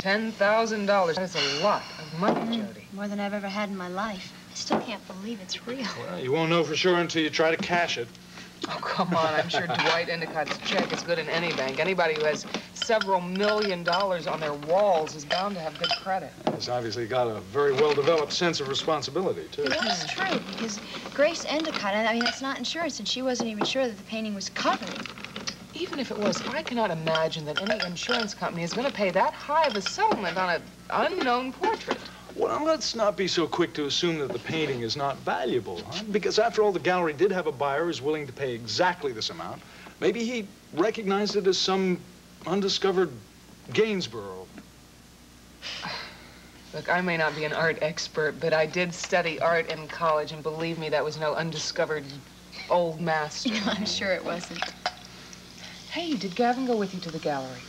Ten thousand dollars. That is a lot of money, mm-hmm. Jody. More than I've ever had in my life. I still can't believe it's real. Well, you won't know for sure until you try to cash it. Oh, come on. I'm sure Dwight Endicott's check is good in any bank. Anybody who has several million dollars on their walls is bound to have good credit. He's obviously got a very well-developed sense of responsibility, too. That's true, because Grace Endicott, I mean, that's not insurance, and she wasn't even sure that the painting was covered. Even if it was, I cannot imagine that any insurance company is going to pay that high of a settlement on an unknown portrait. Well, let's not be so quick to assume that the painting is not valuable, huh? Because after all, the gallery did have a buyer who's willing to pay exactly this amount. Maybe he recognized it as some undiscovered Gainsborough. Look, I may not be an art expert, but I did study art in college, and believe me, that was no undiscovered old master. I'm sure it wasn't. Hey, did Gavin go with you to the gallery?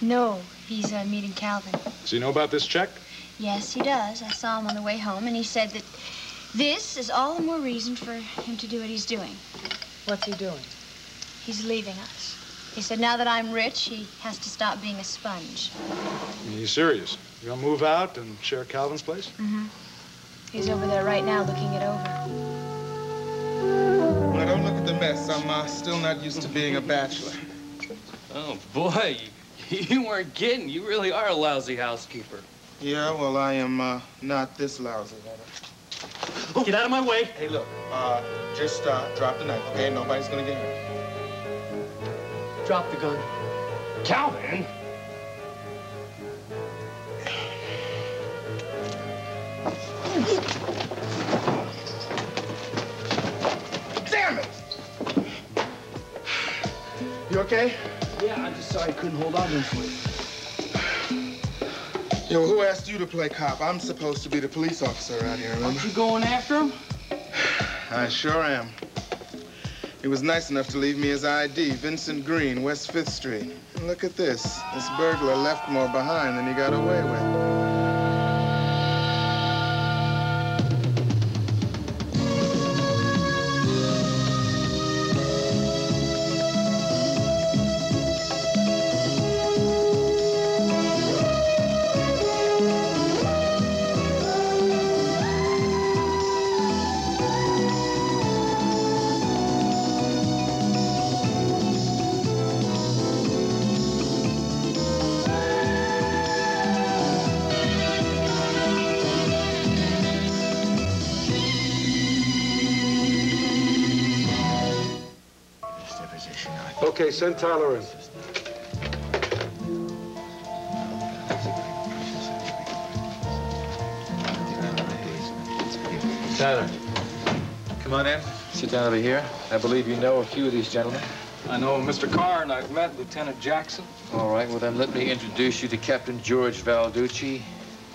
No, he's uh, meeting Calvin. Does he know about this check? Yes, he does. I saw him on the way home, and he said that this is all the more reason for him to do what he's doing. What's he doing? He's leaving us. He said now that I'm rich, he has to stop being a sponge. He's serious. You'll move out and share Calvin's place? Mm-hmm. He's over there right now looking it over. Well, don't look at the mess. I'm uh, still not used to being a bachelor. Oh, boy, you, you weren't kidding. You really are a lousy housekeeper. Yeah, well, I am uh, not this lousy. Oh, get out of my way. Hey, look, uh, just uh, drop the knife, okay? Nobody's gonna get hurt. Drop the gun. Calvin! Damn it! You okay? Yeah, I'm just sorry I couldn't hold on to him for you. Yo, who asked you to play cop? I'm supposed to be the police officer around here, remember? Aren't you going after him? I sure am. He was nice enough to leave me his ID, Vincent Green, West 5th Street. And look at this. This burglar left more behind than he got away with. Send Tyler in. Tyler, come on in. Sit down over here. I believe you know a few of these gentlemen. I know Mr. Carr, and I've met Lieutenant Jackson. All right, well then let me introduce you to Captain George Valducci,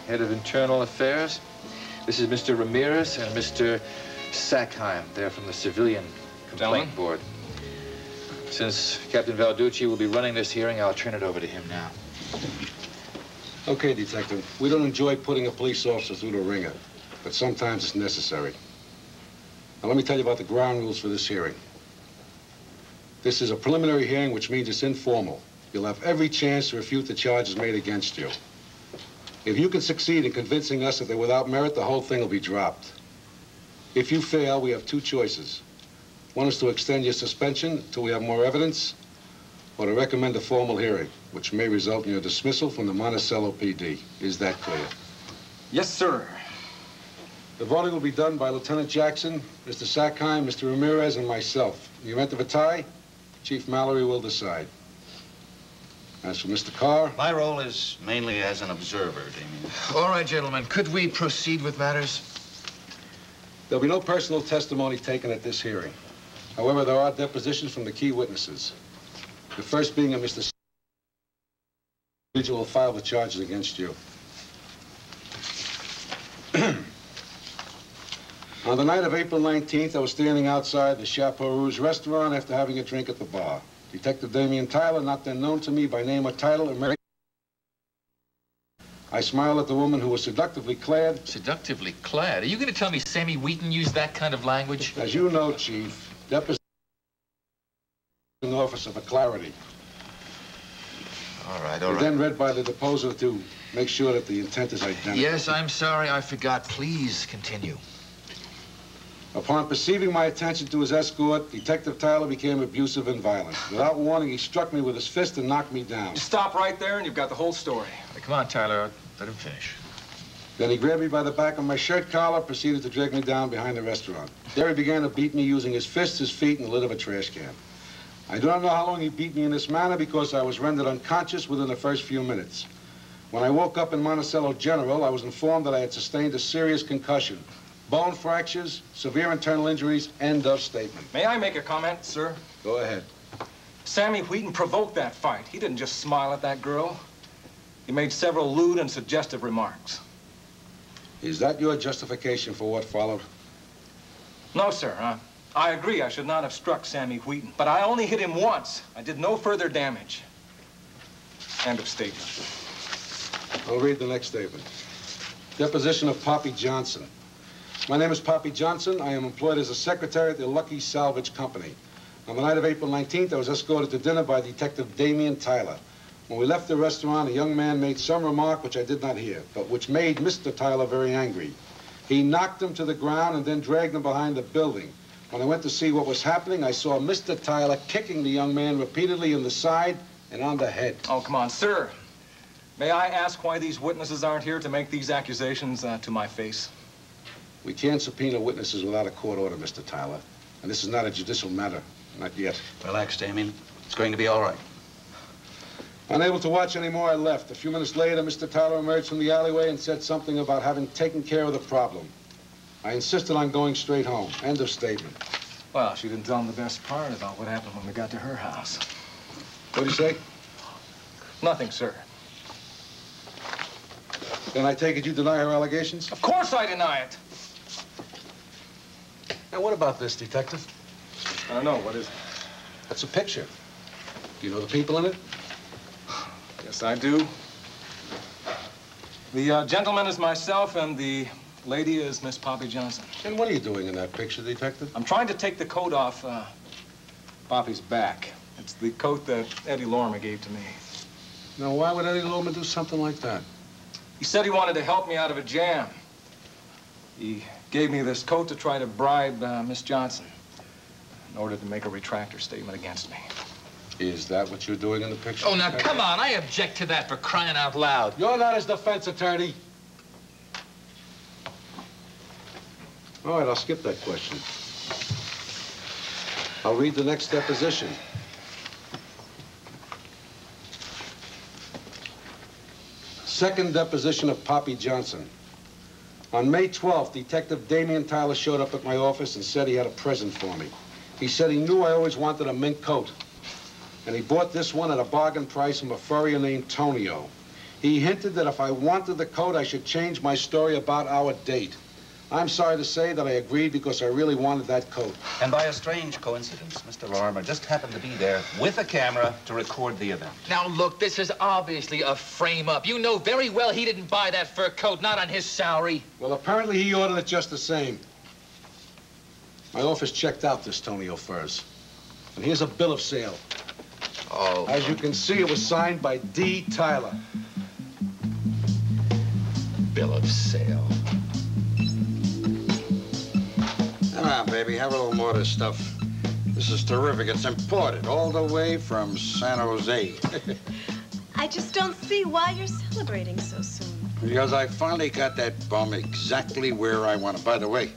head of internal affairs. This is Mr. Ramirez and Mr. Sackheim. They're from the civilian complaint Gentlemen. board. Since Captain Valducci will be running this hearing, I'll turn it over to him now. Okay, Detective. We don't enjoy putting a police officer through the ringer, but sometimes it's necessary. Now, let me tell you about the ground rules for this hearing. This is a preliminary hearing, which means it's informal. You'll have every chance to refute the charges made against you. If you can succeed in convincing us that they're without merit, the whole thing will be dropped. If you fail, we have two choices. One is to extend your suspension until we have more evidence, or to recommend a formal hearing, which may result in your dismissal from the Monticello PD. Is that clear? Yes, sir. The voting will be done by Lieutenant Jackson, Mr. Sackheim, Mr. Ramirez, and myself. In the event of a tie, Chief Mallory will decide. As for Mr. Carr, My role is mainly as an observer, Damien. All right, gentlemen, could we proceed with matters? there'll be no personal testimony taken at this hearing. However, there are depositions from the key witnesses. The first being a Mr. Individual will file the charges against you. On the night of April 19th, I was standing outside the Chapeau Rouge restaurant after having a drink at the bar. Detective Damien Tyler, not then known to me by name or title, American. I smiled at the woman who was seductively clad. Seductively clad? Are you going to tell me Sammy Wheaton used that kind of language? As you know, Chief, deposition in the office of a clarity. all and right. then read by the deposer to make sure that the intent is identical. Yes, I'm sorry, I forgot. Please continue. Upon perceiving my attention to his escort, Detective Tyler became abusive and violent. Without warning, he struck me with his fist and knocked me down. Stop right there and you've got the whole story. Come on, Tyler. Let him finish. Then he grabbed me by the back of my shirt collar, proceeded to drag me down behind the restaurant. There he began to beat me using his fists, his feet, and the lid of a trash can. I do not know how long he beat me in this manner because I was rendered unconscious within the first few minutes. When I woke up in Monticello General, I was informed that I had sustained a serious concussion. Bone fractures, severe internal injuries, end of statement. May I make a comment, sir? Go ahead. Sammy Wheaton provoked that fight. He didn't just smile at that girl. He made several lewd and suggestive remarks. Is that your justification for what followed? No, sir. Uh, I agree I should not have struck Sammy Wheaton, but I only hit him once. I did no further damage. End of statement. I'll read the next statement. Deposition of Poppy Johnson. My name is Poppy Johnson. I am employed as a secretary at the Lucky Salvage Company. On the night of April 19th, I was escorted to dinner by Detective Damien Tyler. When we left the restaurant, a young man made some remark which I did not hear, but which made Mr. Tyler very angry. He knocked him to the ground and then dragged him behind the building. When I went to see what was happening, I saw Mr. Tyler kicking the young man repeatedly in the side and on the head. Oh, come on, sir. May I ask why these witnesses aren't here to make these accusations uh, to my face? We can't subpoena witnesses without a court order, Mr. Tyler. And this is not a judicial matter. Not yet. Relax, Damien. It's going to be all right. Unable to watch anymore, I left. A few minutes later, Mr. Tyler emerged from the alleyway and said something about having taken care of the problem. I insisted on going straight home. End of statement. Well, she didn't tell him the best part about what happened when we got to her house. What do you say? Nothing, sir. Then I take it you deny her allegations? Of course I deny it. Now, what about this, Detective? I don't know. What is it? That's a picture. Do you know the people in it? Yes, I do. The uh, gentleman is myself, and the lady is Miss Poppy Johnson. And what are you doing in that picture, Detective? I'm trying to take the coat off uh, Poppy's back. It's the coat that Eddie Lorimer gave to me. Now, why would Eddie Lorimer do something like that? He said he wanted to help me out of a jam. He gave me this coat to try to bribe uh, Miss Johnson in order to make a retractor statement against me. Is that what you're doing in the picture? Oh, now, come on. I object to that for crying out loud. You're not his defense attorney. All right, I'll skip that question. I'll read the next deposition. Second deposition of Poppy Johnson. On May 12th, Detective Damian Tyler showed up at my office and said he had a present for me. He said he knew I always wanted a mink coat. And he bought this one at a bargain price from a furrier named Tonio. He hinted that if I wanted the coat, I should change my story about our date. I'm sorry to say that I agreed because I really wanted that coat. And by a strange coincidence, Mr. Lorimer just happened to be there with a camera to record the event. Now, look, this is obviously a frame-up. You know very well he didn't buy that fur coat, not on his salary. Well, apparently he ordered it just the same. My office checked out this Tonio furs. And here's a bill of sale. Oh. As you can see, it was signed by D. Tyler. Bill of sale. Come on, baby, have a little more of this stuff. This is terrific. It's imported all the way from San Jose. I just don't see why you're celebrating so soon. because I finally got that bum exactly where I want him. By the way,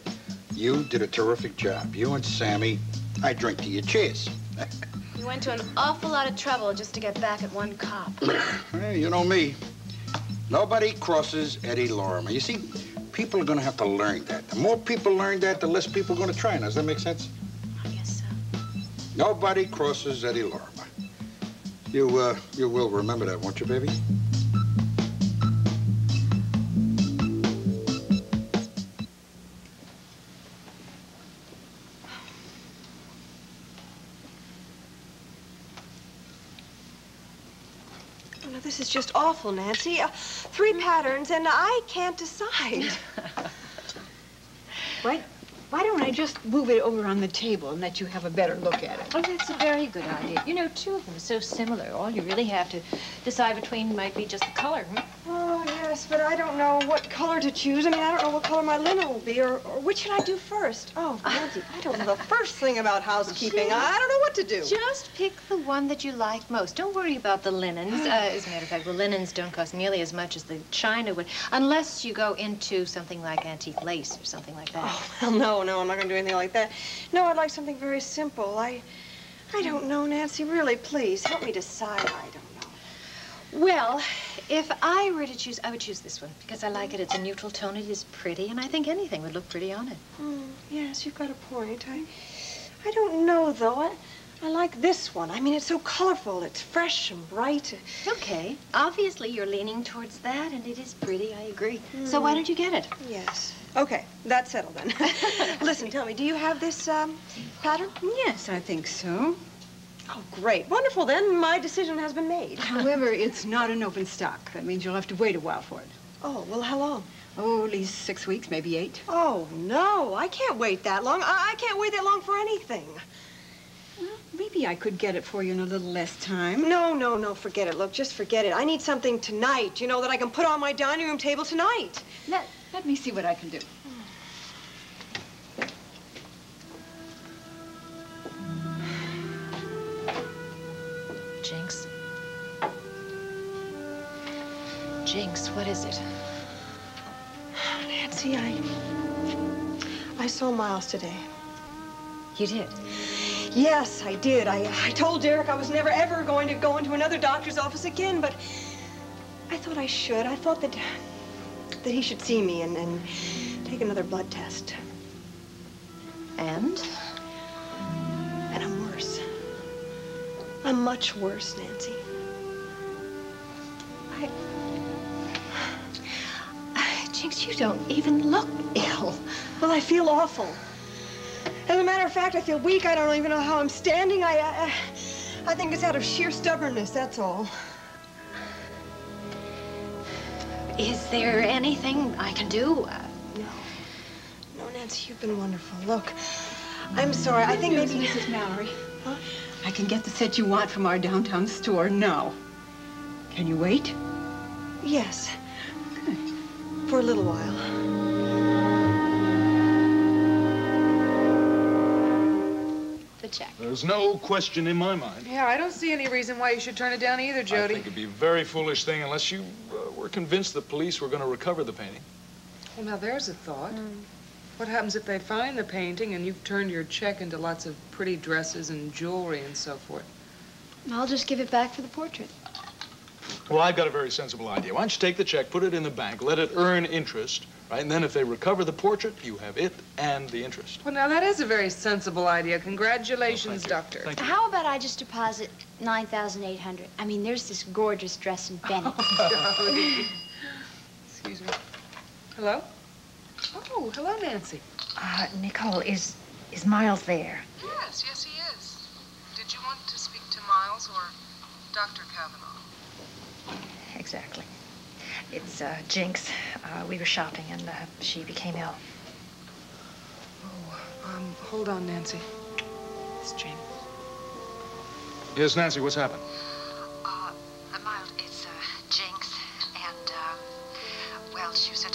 you did a terrific job. You and Sammy, I drink to your cheers. You went to an awful lot of trouble just to get back at one cop. Hey, you know me. Nobody crosses Eddie Lorimer. You see, people are going to have to learn that. The more people learn that, the less people are going to try. Now, does that make sense? I guess so. Nobody crosses Eddie Lorimer. You, uh, you will remember that, won't you, baby? Awful, Nancy. Uh, three patterns, and I can't decide. Wait. Why don't I just move it over on the table and let you have a better look at it? Oh, that's a very good idea. You know, two of them are so similar. All you really have to decide between might be just the color. Hmm? Oh, yes, but I don't know what color to choose. I mean, I don't know what color my linen will be, or, or which should I do first? Oh, Nancy, I don't know the first thing about housekeeping. I, I don't know what to do. Just pick the one that you like most. Don't worry about the linens. Uh, as a matter of fact, the linens don't cost nearly as much as the china would, unless you go into something like antique lace or something like that. Oh, well, no, no, I'm not going to do anything like that. No, I'd like something very simple. I, I don't know, Nancy. Really, please help me decide. I don't know. Well, if I were to choose, I would choose this one because I like it. It's a neutral tone. It is pretty, and I think anything would look pretty on it. Hmm, yes, you've got a point. I, I don't know though. I, I like this one. I mean, it's so colorful. It's fresh and bright. Okay. Obviously, you're leaning towards that, and it is pretty. I agree. So why don't you get it? Yes. Okay, that's settled then. Listen, tell me, do you have this um, pattern? Yes, I think so. Oh, great. Wonderful, then. My decision has been made. However, it's not an open stock. That means you'll have to wait a while for it. Oh, well, how long? Oh, at least six weeks, maybe eight. Oh, no. I can't wait that long. I, I can't wait that long for anything. Well, maybe I could get it for you in a little less time. No, no, no, forget it. Look, just forget it. I need something tonight, you know, that I can put on my dining room table tonight. Let, let me see what I can do. Jinx. Jinx, what is it? Nancy, I... I saw Miles today. You did? Yes, I did. I, I told Derek I was never, ever going to go into another doctor's office again, but I thought I should. I thought that, that he should see me and, and take another blood test. And? And I'm much worse, Nancy. I... Jinx, you don't even look ill. Well, I feel awful. As a matter of fact, I feel weak. I don't even know how I'm standing. I, I, I think it's out of sheer stubbornness, that's all. Is there anything I can do? Uh, no. No, Nancy, you've been wonderful. Look, I'm sorry. I think Yes, maybe... Mrs. Mallory. Huh? I can get the set you want from our downtown store now. Can you wait? Yes. Good. For a little while. The check. There's no question in my mind. Yeah, I don't see any reason why you should turn it down either, Jody. I Jody. think it'd be a very foolish thing unless you uh, were convinced the police were going to recover the painting. Well, now there's a thought. What happens if they find the painting and you've turned your check into lots of pretty dresses and jewelry and so forth? I'll just give it back for the portrait. Well, I've got a very sensible idea. Why don't you take the check, put it in the bank, let it earn interest, right? And then if they recover the portrait, you have it and the interest. Well, now that is a very sensible idea. Congratulations, Doctor. Thank How about I just deposit 9800 I mean, there's this gorgeous dress in Bennett. Oh, Excuse me. Hello? Oh, hello, Nancy. Uh, Nicole, is is Miles there? Yes, yes, he is. Did you want to speak to Miles or Dr. Cavanaugh? Exactly. It's uh, Jinx. Uh, we were shopping and uh, she became ill. Oh, Um, hold on, Nancy. It's Jinx. Yes, Nancy, what's happened?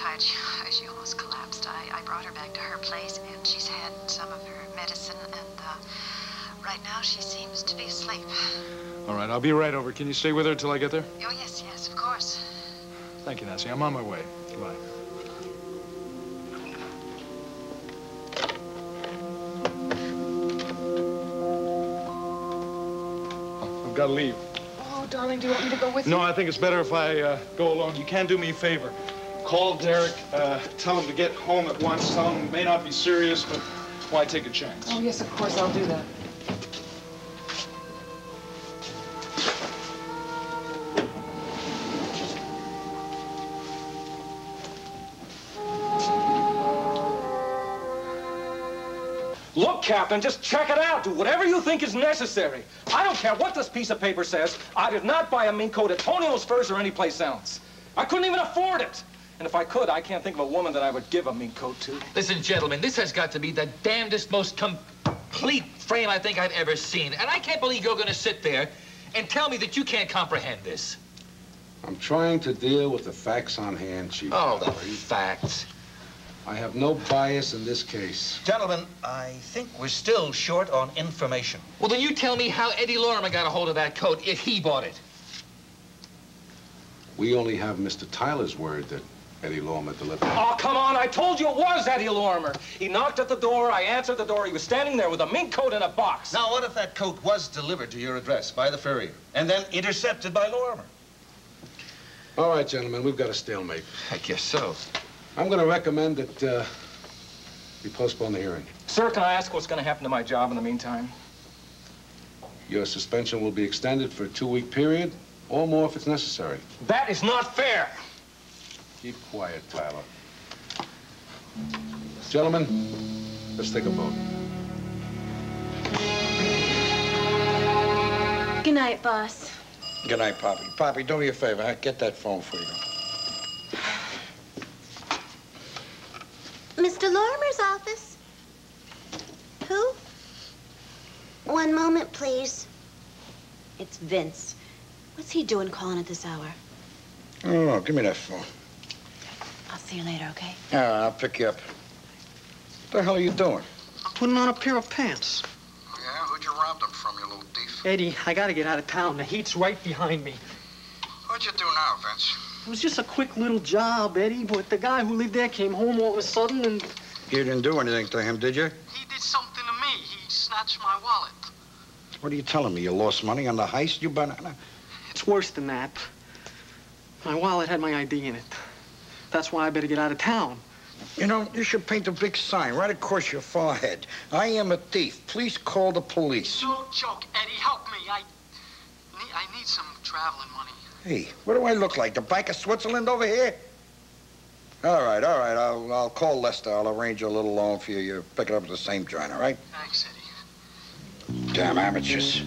Tired she, she almost collapsed. I, I brought her back to her place, and she's had some of her medicine, and uh, right now she seems to be asleep. All right, I'll be right over. Can you stay with her till I get there? Oh yes, yes, of course. Thank you, Nancy. I'm on my way. Goodbye. Oh, I've got to leave. Oh, darling, do you want me to go with you? No, I think it's better if I uh, go alone. You can do me a favor. Call Derek, uh, tell him to get home at once. Tell him it may not be serious, but why take a chance? Oh, yes, of course, I'll do that. Look, Captain, just check it out. Do whatever you think is necessary. I don't care what this piece of paper says. I did not buy a mink coat at Tonio's Furs or anyplace else. I couldn't even afford it. And if I could, I can't think of a woman that I would give a mink coat to. Listen, gentlemen, this has got to be the damnedest, most complete frame I think I've ever seen. And I can't believe you're going to sit there and tell me that you can't comprehend this. I'm trying to deal with the facts on hand, Chief. Oh, the facts. I have no bias in this case. Gentlemen, I think we're still short on information. Well, then you tell me how Eddie Lorimer got a hold of that coat if he bought it. We only have Mr. Tyler's word that Eddie Lorimer delivered. it. Oh, come on, I told you it was Eddie Lorimer. He knocked at the door, I answered the door, he was standing there with a mink coat in a box. Now, what if that coat was delivered to your address by the furrier and then intercepted by Lorimer? All right, gentlemen, we've got a stalemate. I guess so. I'm going to recommend that uh, we postpone the hearing. Sir, can I ask what's going to happen to my job in the meantime? Your suspension will be extended for a two-week period, or more if it's necessary. That is not fair. Keep quiet, Tyler. Gentlemen, let's take a vote. Good night, boss. Good night, Poppy. Poppy, do me a favor. Get that phone for you. Mr. Lorimer's office. Who? One moment, please. It's Vince. What's he doing calling at this hour? Oh, give me that phone. I'll see you later, okay? Yeah, I'll pick you up. What the hell are you doing? I'm putting on a pair of pants. Yeah, who'd you rob them from, you little thief? Eddie, I gotta get out of town. The heat's right behind me. What'd you do now, Vince? It was just a quick little job, Eddie, but the guy who lived there came home all of a sudden and... You didn't do anything to him, did you? He did something to me. He snatched my wallet. What are you telling me? You lost money on the heist, you banana? It's worse than that. My wallet had my ID in it. That's why I better get out of town. You know, you should paint a big sign right across your forehead. I am a thief. Please call the police. No joke, Eddie. Help me. I need, I need some traveling money. Hey, what do I look like? The Bank of Switzerland over here? All right, all right. I'll, I'll call Lester. I'll arrange a little loan for you. You pick it up at the same joint, all right? Thanks, Eddie. Damn amateurs.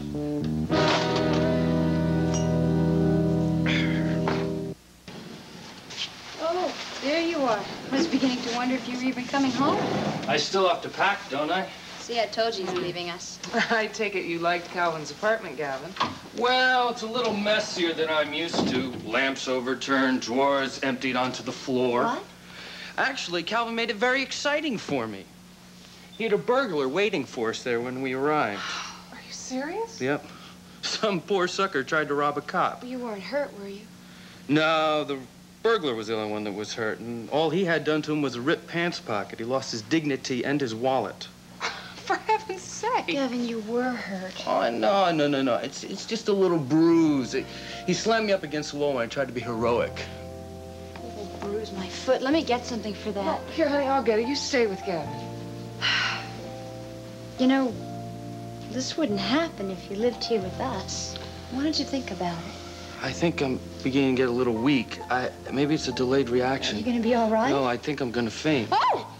Was beginning to wonder if you were even coming home. I still have to pack, don't I? See, I told you he's leaving us. I take it you liked Calvin's apartment, Gavin. Well, it's a little messier than I'm used to. Lamps overturned, drawers emptied onto the floor. What? Actually, Calvin made it very exciting for me. He had a burglar waiting for us there when we arrived. Are you serious? Yep. Some poor sucker tried to rob a cop. You weren't hurt, were you? No, the burglar was the only one that was hurt, and all he had done to him was a ripped pants pocket. He lost his dignity and his wallet. For heaven's sake. Gavin, you were hurt. Oh, no, no, no, no. It's, it's just a little bruise. He slammed me up against the wall when I tried to be heroic. Oh, bruise my foot. Let me get something for that. Oh, here, honey, I'll get it. You stay with Gavin. You know, this wouldn't happen if you lived here with us. Why don't you think about it? I think I'm beginning to get a little weak. I Maybe it's a delayed Are reaction. you gonna be all right? No, I think I'm gonna faint. Oh,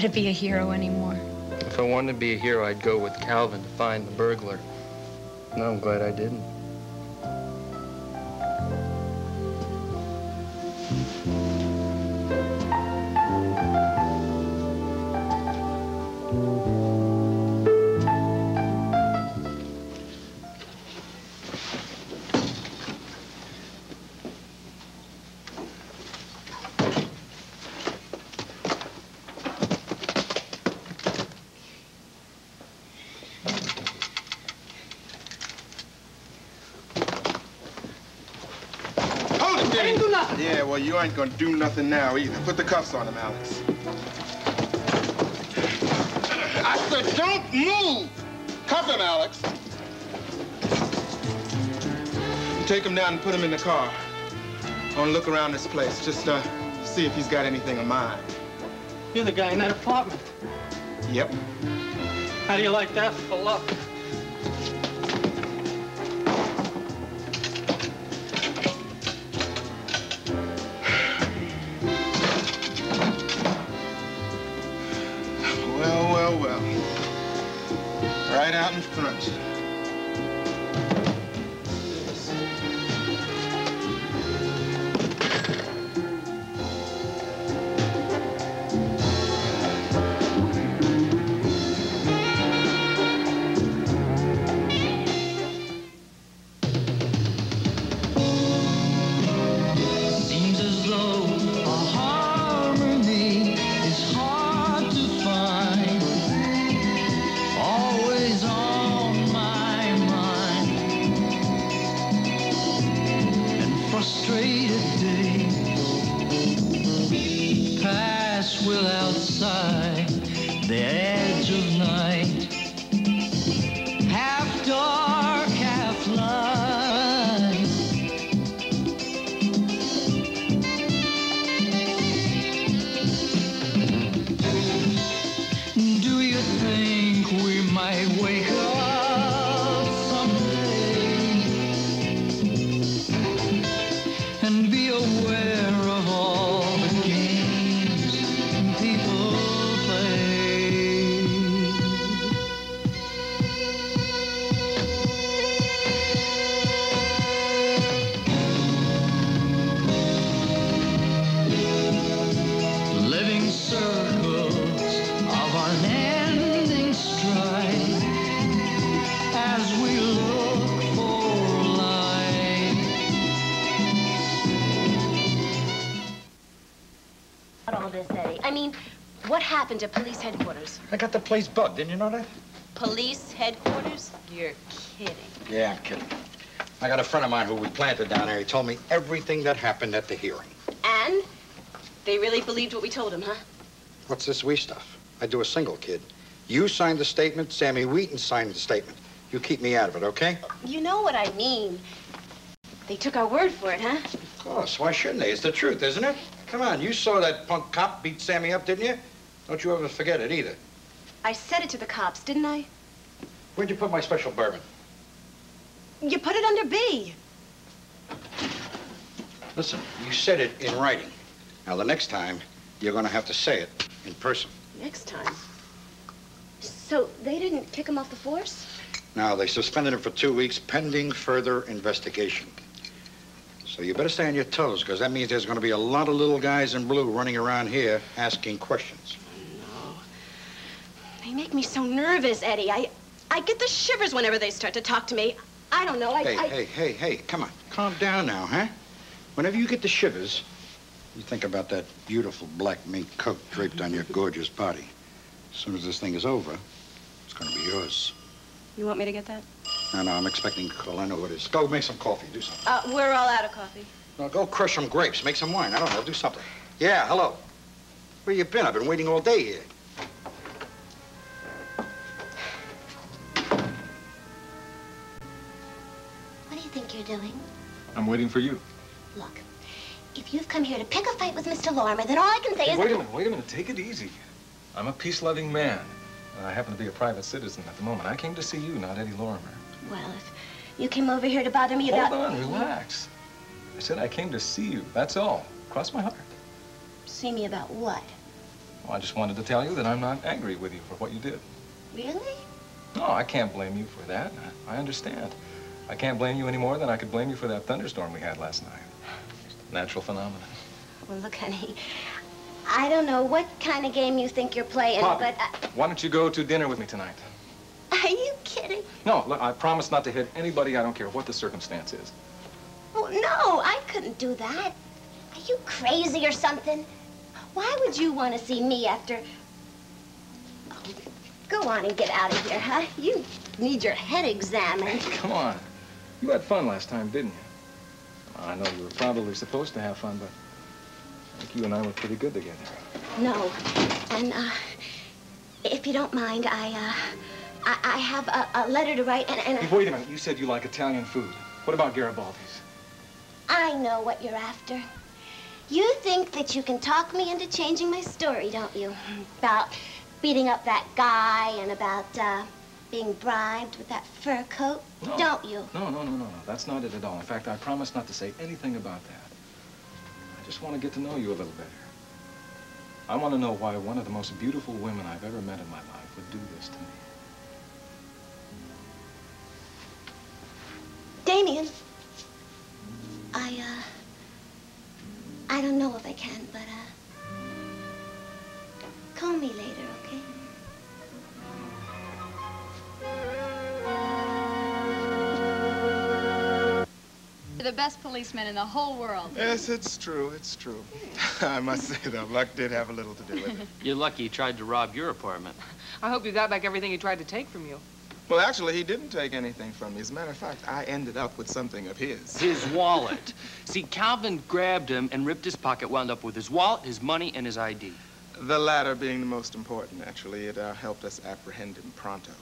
try to be a hero anymore. If I wanted to be a hero, I'd go with Calvin to find the burglar. No, I'm glad I didn't. Yeah, well, you ain't gonna do nothing now either. Put the cuffs on him, Alex. I said, don't move! Cuff him, Alex. Take him down and put him in the car. I want to look around this place, just uh, see if he's got anything of mine. You're the guy in that apartment. Yep. How do you like that for luck? Happened to police headquarters? I got the place bugged. Didn't you know that? Police headquarters? You're kidding. Yeah, I'm kidding. I got a friend of mine who we planted down there. He told me everything that happened at the hearing. And? They really believed what we told them, huh? What's this we stuff? I do a single, kid. You signed the statement, Sammy Wheaton signed the statement. You keep me out of it, okay? You know what I mean. They took our word for it, huh? Of course. Why shouldn't they? It's the truth, isn't it? Come on, you saw that punk cop beat Sammy up, didn't you? Don't you ever forget it either. I said it to the cops, didn't I? Where'd you put my special bourbon? You put it under B. Listen, you said it in writing. Now, the next time, you're going to have to say it in person. Next time. So they didn't kick him off the force? Now, they suspended him for two weeks pending further investigation. So you better stay on your toes, because that means there's going to be a lot of little guys in blue running around here asking questions. They make me so nervous, Eddie. I, I get the shivers whenever they start to talk to me. I don't know. I, Hey, I... hey, hey, hey, come on. Calm down now, huh? Whenever you get the shivers, you think about that beautiful black mink coat draped on your gorgeous body. As soon as this thing is over, it's going to be yours. You want me to get that? No, no, I'm expecting a call. I know what it is. Go make some coffee. Do something. Uh, we're all out of coffee. No, go crush some grapes. Make some wine. I don't know. Do something. Yeah, hello. Where you been? I've been waiting all day here. You're doing? I'm waiting for you. Look, if you've come here to pick a fight with Mr. Lorimer, then all I can say Hey, is... wait a minute, wait a minute. Take it easy. I'm a peace-loving man. and I happen to be a private citizen at the moment. I came to see you, not Eddie Lorimer. Well, if you came over here to bother me Hold about... on, relax. I said I came to see you. That's all. Cross my heart. See me about what? Well, I just wanted to tell you that I'm not angry with you for what you did. Really? No, I can't blame you for that. I understand. I can't blame you any more than I could blame you for that thunderstorm we had last night. Natural phenomenon. Well, look, honey, I don't know what kind of game you think you're playing, Poppy. but... I... Why don't you go to dinner with me tonight? Are you kidding? No, look, I promise not to hit anybody. I don't care what the circumstance is. Oh, no, I couldn't do that. Are you crazy or something? Why would you want to see me after... Oh, go on and get out of here, huh? You need your head examined. Come on. You had fun last time, didn't you? I know you were probably supposed to have fun, but I think you and I were pretty good together. No. And, uh, if you don't mind, I, uh, I, I have a, a letter to write, and, and wait a minute. You said you like Italian food. What about Garibaldi's? I know what you're after. You think that you can talk me into changing my story, don't you? About beating up that guy and about uh, being bribed with that fur coat, No. don't you? No, no, no, no, no. That's not it at all. In fact, I promise not to say anything about that. I just want to get to know you a little better. I want to know why one of the most beautiful women I've ever met in my life would do this to me. Damien, I, uh, I don't know if I can, but, uh, call me later, the best policeman in the whole world. Yes, it's true. It's true. I must say, though, luck did have a little to do with it. You're lucky he tried to rob your apartment. I hope you got back everything he tried to take from you. Well, actually, he didn't take anything from me. As a matter of fact, I ended up with something of his. His wallet. See, Calvin grabbed him and ripped his pocket, wound up with his wallet, his money, and his ID. The latter being the most important, actually. It uh, helped us apprehend him pronto.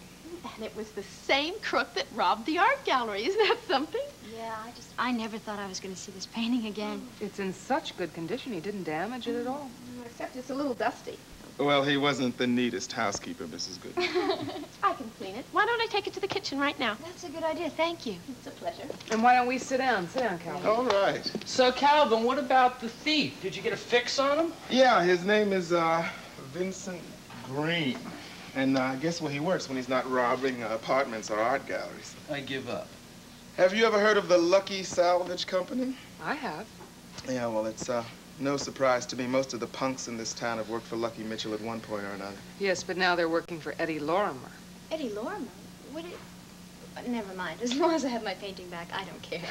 And it was the same crook that robbed the art gallery. Isn't that something? Yeah, I just, I never thought I was going to see this painting again. It's in such good condition, he didn't damage it at all. Except it's a little dusty. Well, he wasn't the neatest housekeeper, Mrs. Goodman. I can clean it. Why don't I take it to the kitchen right now? That's a good idea. Thank you. It's a pleasure. And why don't we sit down? Sit down, Calvin. All right. So, Calvin, what about the thief? Did you get a fix on him? Yeah, his name is uh, Vincent Green. And uh, guess where he works when he's not robbing uh, apartments or art galleries? I give up. Have you ever heard of the Lucky Salvage Company? I have. Yeah, well, it's uh, no surprise to me. Most of the punks in this town have worked for Lucky Mitchell at one point or another. Yes, but now they're working for Eddie Lorimer. Eddie Lorimer? What it... uh, Never mind. As long as I have my painting back, I don't care.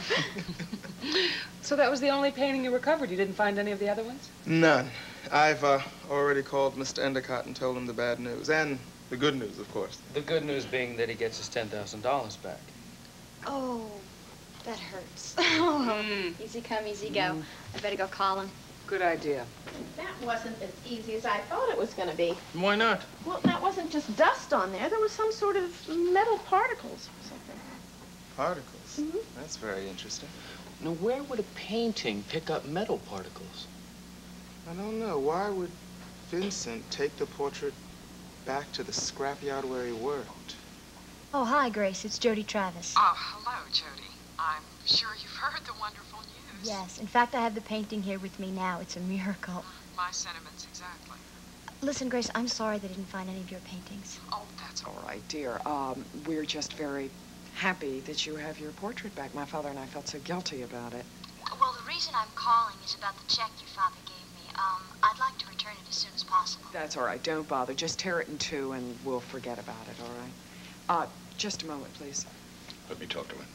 So that was the only painting you recovered? You didn't find any of the other ones? None. I've uh, already called Mr. Endicott and told him the bad news. And the good news, of course. The good news being that he gets his $10,000 back. Oh, that hurts. Oh, easy come, easy go. Mm. I better go call him. Good idea. That wasn't as easy as I thought it was going to be. Why not? Well, that wasn't just dust on there. There was some sort of metal particles or something. Particles? Mm-hmm. That's very interesting. Now, where would a painting pick up metal particles? I don't know. Why would Vincent take the portrait back to the scrapyard where he worked? Oh, hi, Grace. It's Jody Travis. Oh, hello, Jody. I'm sure you've heard the wonderful news. Yes. In fact, I have the painting here with me now. It's a miracle. My sentiments exactly. Listen, Grace, I'm sorry they didn't find any of your paintings. Oh, that's all All right, dear. Um, we're just very happy that you have your portrait back. My father and I felt so guilty about it. Well, the reason I'm calling is about the check your father gave me. Um, I'd like to return it as soon as possible. That's all right. Don't bother. Just tear it in two and we'll forget about it, all right? Uh, just a moment, please. Let me talk to him.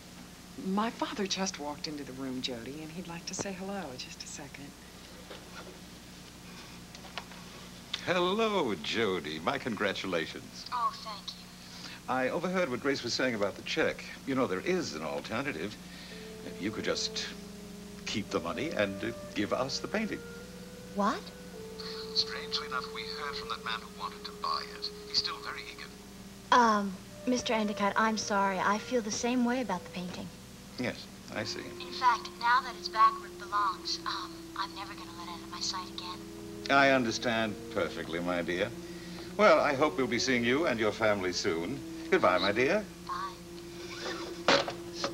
My father just walked into the room, Jody, and he'd like to say hello. Just a second. Hello, Jody. My congratulations. Oh, thank you. I overheard what Grace was saying about the check. You know, there is an alternative. You could just keep the money and uh, give us the painting. What? Strangely enough, we heard from that man who wanted to buy it. He's still very eager. Um, Mr. Endicott, I'm sorry. I feel the same way about the painting. Yes, I see. In fact, now that it's back where it belongs, um, I'm never going to let it out of my sight again. I understand perfectly, my dear. Well, I hope we'll be seeing you and your family soon. Goodbye, my dear.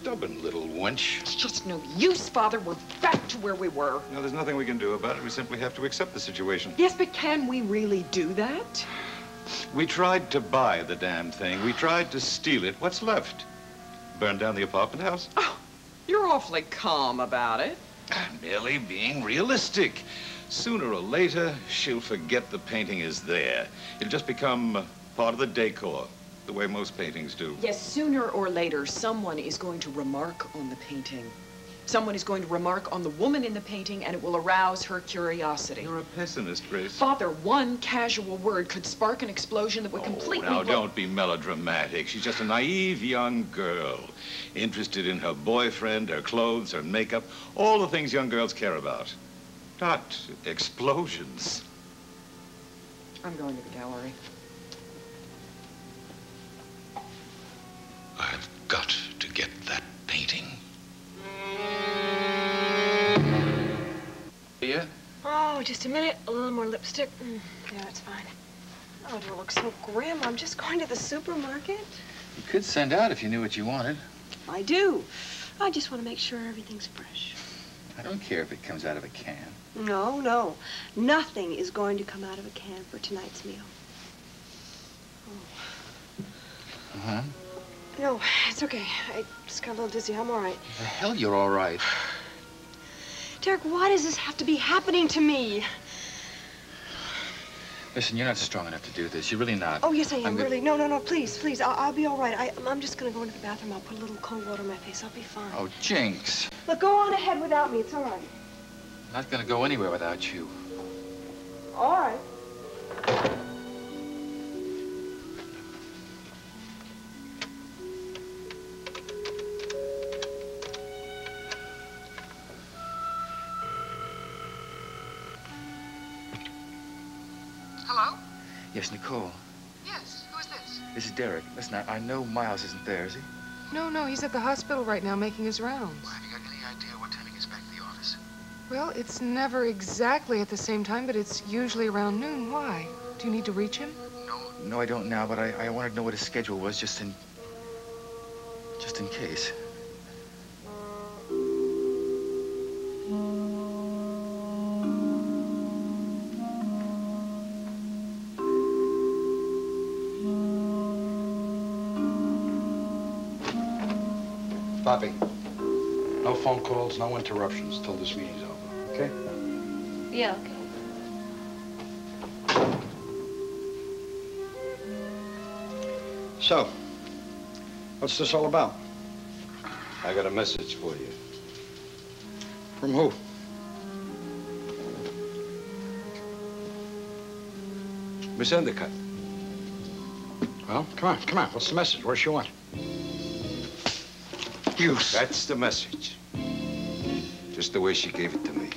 Stubborn little wench. It's just no use, Father. We're back to where we were. No, there's nothing we can do about it. We simply have to accept the situation. Yes, but can we really do that? We tried to buy the damn thing. We tried to steal it. What's left? Burn down the apartment house? Oh, you're awfully calm about it. I'm merely being realistic. Sooner or later, she'll forget the painting is there. It'll just become part of the decor, the way most paintings do. Yes, sooner or later, someone is going to remark on the painting. Someone is going to remark on the woman in the painting, and it will arouse her curiosity. You're a pessimist, Grace. Father, one casual word could spark an explosion that would oh, completely... Oh, Now, don't be melodramatic. She's just a naive young girl, interested in her boyfriend, her clothes, her makeup, all the things young girls care about. Not explosions. I'm going to the gallery. Got get that painting. Yeah? Oh, just a minute. A little more lipstick. Mm, yeah, that's fine. Oh, don't look so grim. I'm just going to the supermarket. You could send out if you knew what you wanted. I do. I just want to make sure everything's fresh. I don't care if it comes out of a can. No, no. Nothing is going to come out of a can for tonight's meal. Uh-huh. No, it's okay. I just got a little dizzy. I'm all right. The hell you're all right. Derek, why does this have to be happening to me? Listen, you're not strong enough to do this. You're really not. Oh, yes, I am, really. No, no, no, please, please. I'll, I'll be all right. I, I'm just going to go into the bathroom. I'll put a little cold water on my face. I'll be fine. Oh, Jinx. Look, go on ahead without me. It's all right. I'm not gonna go anywhere without you. All right. Yes, Nicole. Yes, who is this? This is Derek. Listen, I, I know Miles isn't there, is he? No, no, he's at the hospital right now making his rounds. Have you got any idea what time he gets back to the office? Well, it's never exactly at the same time, but it's usually around noon. Why? Do you need to reach him? No, no, I don't now, but I, I wanted to know what his schedule was just in... just in case. Poppy, no phone calls, no interruptions till this meeting's over, okay? Yeah, okay. So, what's this all about? I got a message for you. From who? Miss Endicott. Well, come on, come on. What's the message? What does she want? Use. That's the message. Just the way she gave it to me.